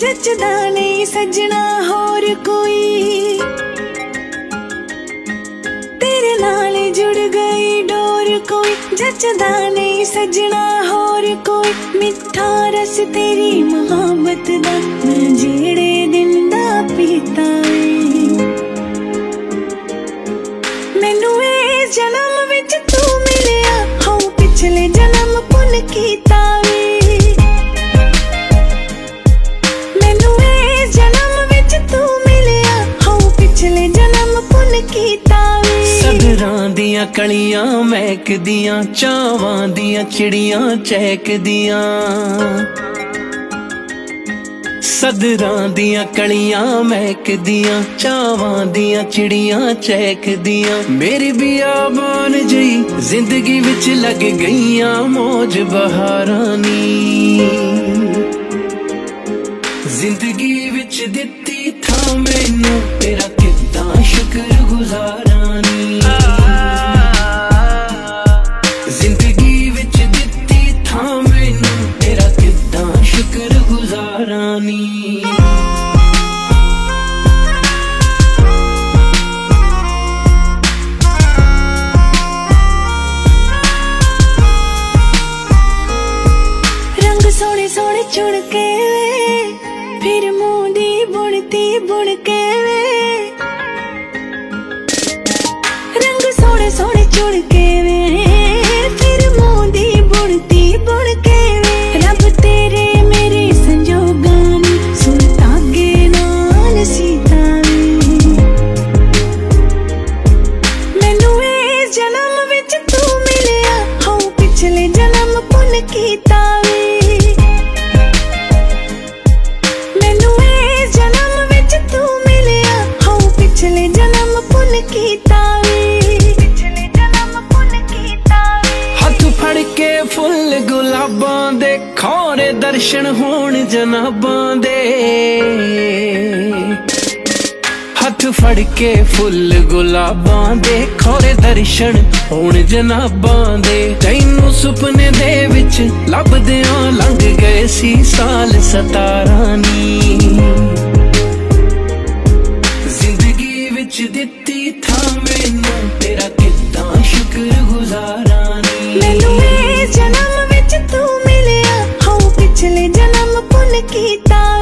ਜੁੜ ਗਈ ਨਹੀਂ ਸੱਜਣਾ ਹੋਰ ਕੋਈ। ਤੇਰੇ ਨਾਲ ਜੁੜ ਗਈ ਡੋਰ ਕੋਈ। ਜੱਜਦਾ ਨਹੀਂ ਸੱਜਣਾ ਹੋਰ ਕੋਈ। ਮਿੱਠਾ ਰਸ ਤੇਰੀ ਮੁਹੱਬਤ ਦਾ ਮੈਂ ਜਿਹੜੇ ਕੀਤਾ ਵੇ। ਸਦਰਾਂ ਦੀਆਂ ਕਲੀਆਂ ਮਹਿਕਦੀਆਂ ਚਾਵਾਂ ਦੀਆਂ ਚਿੜੀਆਂ ਚਹਿਕਦੀਆਂ ਸਦਰਾਂ ਦੀਆਂ ਕਲੀਆਂ ਮਹਿਕਦੀਆਂ ਚਾਵਾਂ ਦੀਆਂ ਚਿੜੀਆਂ ਚਹਿਕਦੀਆਂ ਮੇਰੀ ਬਿਆਬਾਨ ਜਈ ਜ਼ਿੰਦਗੀ ਵਿੱਚ ਲੱਗ ਗਈਆਂ ਮੌਜ ਬਹਾਰਾਂ ਨੀ। ਜ਼ਿੰਦਗੀ ਵਿੱਚ ਦਿੱਤੀ ਥਾਂ ਮੈਨੂੰ ਤੇਰਾ are ਸੋਹਣੇ ਸੋਹਣੇ ਚੁਣ ਕੇ ਵੇ। ਫਿਰ ਮੂੰਹ ਦੀ ਬੁਣਤੀ ਬੁਣ ਕੇ ਵੇ। ਰੱਬ ਤੇਰੇ ਮੇਰੇ ਸੰਜੋਗਾਂ ਨੂੰ ਸੁਣ ਤਾਗੇ ਨਾਲ ਸੀਤਾ ਮੈਨੂੰ ਇਹ ਜਨਮ ਵਿੱਚ ਤੂੰ ਮਿਲਿਆ। ਹਾਂ ਪਿਛਲੇ ਜਨਮ ਪੁੰਨ ਕੀਤਾ ਮੈਨੂੰ ਇਹ ਜਨਮ ਵਿੱਚ ਤੂੰ ਮਿਲਿਆ। ਹਾਂ ਪਿਛਲੇ ਜਨਮ ਪੁੰਨ ਕੀਤਾ ਫੁੱਲ ਗੁਲਾਬਾਂ ਦੇ ਖੋਰੇ ਦਰਸ਼ਨ ਹੋਣ ਜਨਾਬਾਂ ਦੇ। ਹੱਥ ਫੜ ਕੇ ਫੁੱਲ ਗੁਲਾਬਾਂ ਦੇ ਖੋਰੇ ਦਰਸ਼ਨ ਹੋਣ ਜਨਾਬਾਂ ਦੇ। ਤੈਨੂੰ ਸੁਪਨੇ ਦੇ ਵਿੱਚ ਲੱਭਦਿਆਂ ਲੰਘ ਗਏ ਸੀ ਸਾਲ ਸਤਾਰਾਂ ਨੀ। ਜਨਮ ਪੁੰਨ